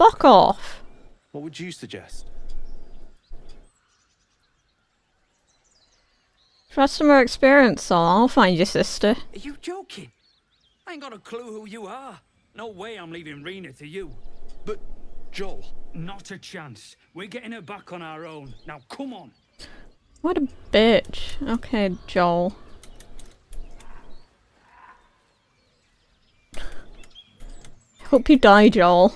fuck off. What would you suggest? Customer experience, so I'll find your sister. Are you joking? I ain't got a clue who you are. No way I'm leaving Rena to you. But, Johl, Not a chance. We're getting her back on our own. Now come on. What a bitch. Okay, Johl. Hope you die, Johl.